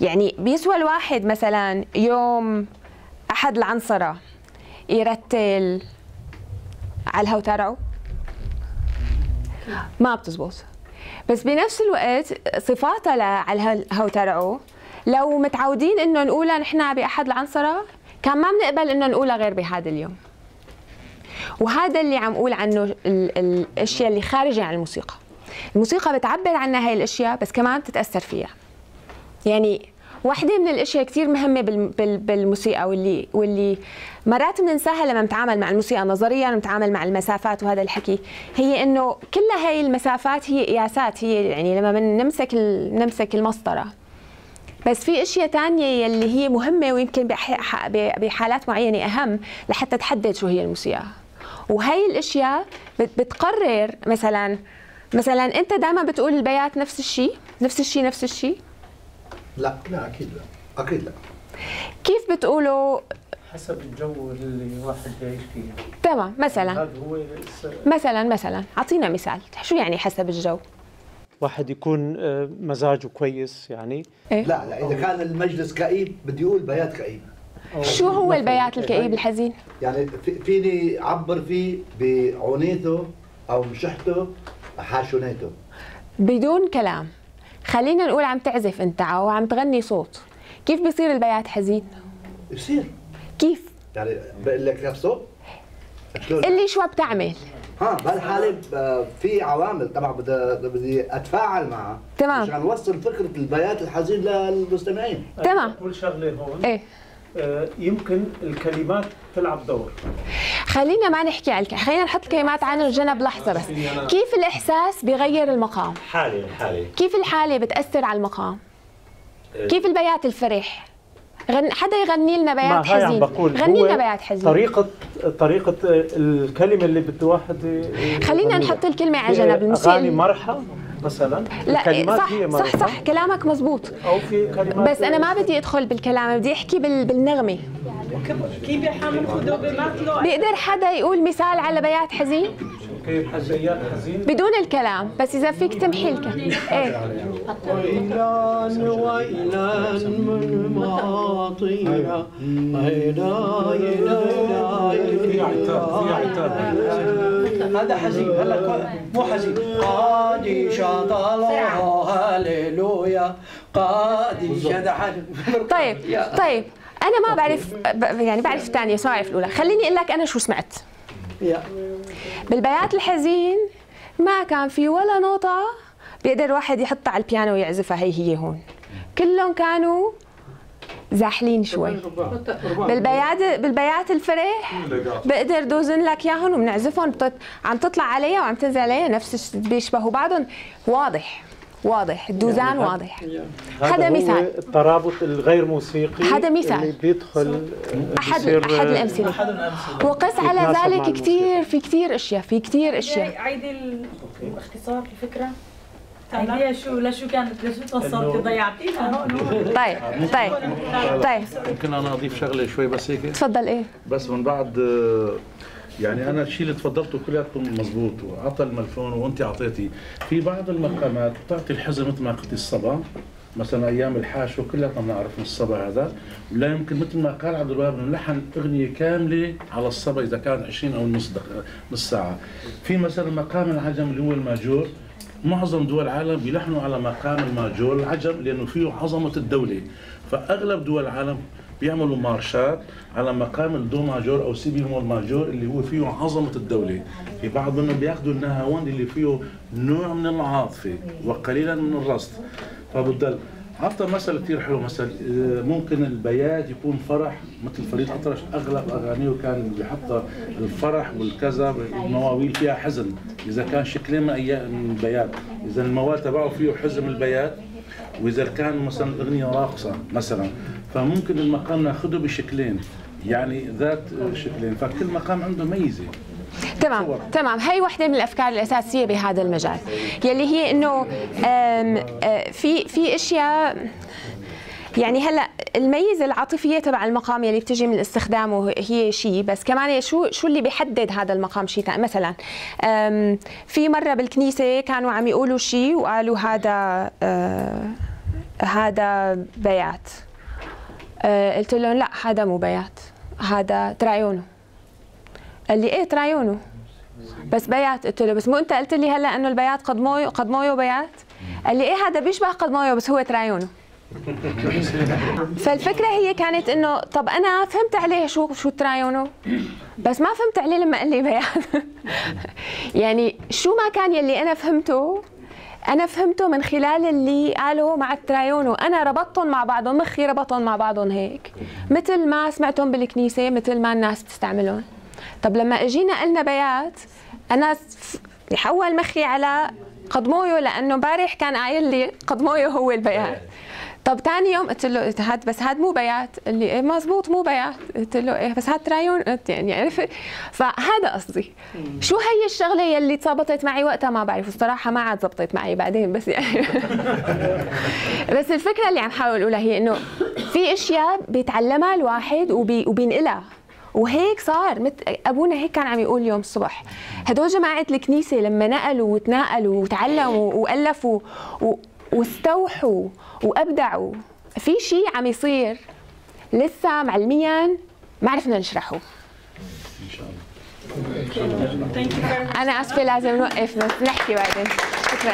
يعني بيسوى الواحد مثلا يوم أحد العنصرة يرتل على الهوترعو ما بتزبط. بس بنفس الوقت صفاتها على الهوترعو لو متعودين إنه نقولها نحن بأحد العنصرة كان ما بنقبل إنه نقولها غير بهذا اليوم. وهذا اللي عم أقول عنه ال- ال- الأشياء اللي خارجة عن الموسيقى. الموسيقى بتعبر عنها هاي الأشياء بس كمان بتتأثر فيها. يعني واحدة من الأشياء كثير مهمة بال- بال- بالموسيقى واللي واللي مرات بننساها لما نتعامل مع الموسيقى نظريا ونتعامل مع المسافات وهذا الحكي هي إنه كل هاي المسافات هي قياسات هي يعني لما بنمسك ال- نمسك المسطرة. بس في أشياء تانية يلي هي مهمة ويمكن بحالات معينة أهم لحتى تحدد شو هي الموسيقى. وهي الأشياء بت- بتقرر مثلا مثلا أنت دائما بتقول البيات نفس الشيء نفس الشيء نفس الشيء لا لا أكيد لا. أكيد لا. كيف بتقولوا؟ حسب الجو اللي واحد يعيش فيه. تمام مثلا. هذا هو مثلا مثلا. أعطينا مثال. شو يعني حسب الجو؟ واحد يكون آه، مزاجه كويس يعني. إيه؟ لا لا إذا كان المجلس كئيب بدي أقول بيات كئيب. شو هو البيات الكئيب الحزين؟ يعني في- فيني أعبر فيه بعنيته أو مشحته حاشونيته. بدون كلام. خلينا نقول عم تعزف انت أو عم تغني صوت. كيف بيصير البيات حزين؟ يصير كيف؟ يعني بقول لك نفسه؟ اللي شو بتعمل؟ ها بهالحالة ب- في عوامل. طبعا بدي بدي أتفاعل معها. تمام. عشان أوصل فكرة البيات الحزين للمستمعين. تمام. أقول شغلة هون. إيه. آه، يمكن الكلمات تلعب دور. خلينا ما نحكي عن. خلينا نحط الكلمات عن الجنب لحظة بس. كيف الإحساس بيغير المقام؟ حالة حالة كيف الحالة بتأثر على المقام؟ كيف البيات الفرح؟ غن... حدا يغني لنا بيات حزين. بقول غني لنا بيات حزين. طريقة طريقة الكلمة اللي بده واحد خلينا. نحط الكلمة على جنب، الموسيقى- أغاني مرحة. مثلا؟ لا الكلمات صح هي صح صح كلامك مزبوط أو في كلمات بس أنا ما بدي أدخل بالكلام بدي أحكي بال... بالنغمة. بيقدر حدا يقول مثال على بيات حزين؟ بدون الكلام بس إذا فيك تمحي الكلام. إيه. ويلان ويلان من ماطية هذا حزين هلا مو حزين. قادي شاط الله هللويا. قادي هذا حاجة طيب طيب. أنا ما بعرف ب- يعني بعرف الثانية بس ما بعرف الأولى. خليني أقول لك أنا شو سمعت. بالبيات الحزين ما كان في ولا نوطة بيقدر واحد يحطها على البيانو ويعزفها. هي هي هون. كلهم كانوا زاحلين شوي. بالبيات بالبيات الفرح بقدر دوزن لك إياهم وبنعزفهم. عم تطلع عليها وعم تنزل عليها نفس بيشبهوا بعضهم. واضح. واضح الدوزان يعني هذا- واضح هذا مثال. الترابط الغير موسيقي هذا مثال. اللي بيدخل احد أحد الأمثلة. وقس على ذلك. كثير في كثير أشياء في كثير أشياء. عيدي ال- باختصار الفكرة عيديها شو لشو كانت لشو توصلتي ضيعتينا. هون طيب طيب طيب. ممكن أنا أضيف شغلة شوي بس هيك تفضل إيه. بس من بعد آه، يعني أنا الشيء اللي تفضلته كلياتكم مزبوط وعطى الملفون وأنت أعطيتي. في بعض المقامات بتعطي الحزن مثل ما قلتي الصبا. مثلا أيام الحاشو كلياتنا بنعرف من الصبا هذا. ولا يمكن مثل ما قال عبد الوهاب نلحن أغنية كاملة على الصبا إذا كان 20 أو نص. نص ساعة. في مثلا مقام العجم اللي هو الماجور. معظم دول العالم بيلحنوا على مقام ال majeur العجم لأنه فيه عظمة الدولة. فأغلب دول العالم بيعملوا مارشات على مقام ال do majeur أو si bémol majeur اللي هو فيه عظمة الدولة. في بعض منهم بياخذوا النهاوند اللي فيه نوع من العاطفة وقليلا من الرست. فبضل عطى مثل كثير حلو مثل ممكن البيات يكون فرح مثل فريد أطرش اغلب أغانيه كان بيحط الفرح والكذا المواويل فيها حزن. إذا كان شكلين من أيام البيات إذا الموال تبعه فيه حزن البيات وإذا كان مثلا الاغنيه راقصة مثلا فممكن المقام نأخذه بشكلين يعني ذات شكلين فكل مقام عنده ميزة. تمام تمام. هي وحدة من الأفكار الأساسية بهذا المجال. يلي هي إنه آه، في في أشياء يعني هلأ الميزة العاطفية تبع المقام يلي بتجي من استخدامه هي شيء بس كمان شو شو اللي بيحدد هذا المقام شيء مثلا في مرة بالكنيسة كانوا عم يقولوا شيء وقالوا هذا آه، هذا بيات آه، قلت لهم لا هذا مو بيات هذا ترايونو. قال لي إيه ترايونو؟ بس بيات قلت له بس مو أنت قلت لي هلا إنه البيات قدمويو قدمويو بيات قال لي إيه هذا بيشبه قدمويو بس هو ترايونو. فالفكرة هي كانت إنه طب أنا فهمت عليه شو شو ترايونو بس ما فهمت عليه لما قال لي بيات يعني شو ما كان يلي أنا فهمته أنا فهمته من خلال اللي قالوا مع الترايونو أنا ربطتهم مع بعضهم مخي ربطهم مع بعضهم هيك. مثل ما سمعتهم بالكنيسة مثل ما الناس بتستعملهم. طب لما إجينا قلنا بيات أنا حول مخي على قدمويو لأنه امبارح كان قايل لي قدمويو هو البيات. طب ثاني يوم قلت له هاد بس هاد مو بيات. قال لي إيه مزبوط مو بيات. قلت له إيه بس هاد ترايون قلت يعني عرفت فهذا قصدي. شو هي الشغلة يلي تظبطت معي وقتها؟ ما بعرف. الصراحه ما عاد زبطت معي بعدين بس يعني. بس الفكرة اللي عم حاول أقولها هي إنه في أشياء بيتعلمها الواحد وبي وبينقلها. وهيك صار. مت... أبونا هيك كان عم يقول اليوم الصبح. هدول جماعة الكنيسة لما نقلوا وتناقلوا وتعلموا وألفوا و... واستوحوا وابدعوا في شيء عم يصير. لسه معلميا ما عرفنا نشرحه. أنا آسفة لازم نوقف بس نحكي بعدين. شكرا.